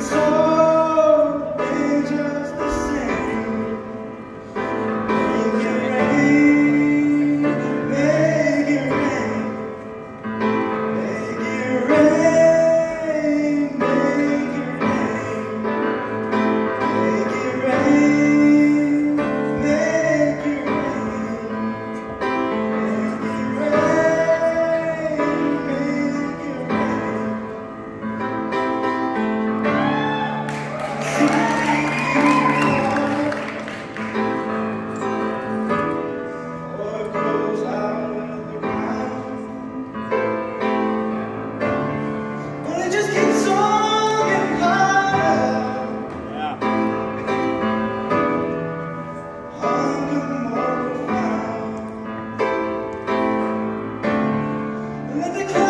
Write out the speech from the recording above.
so Let the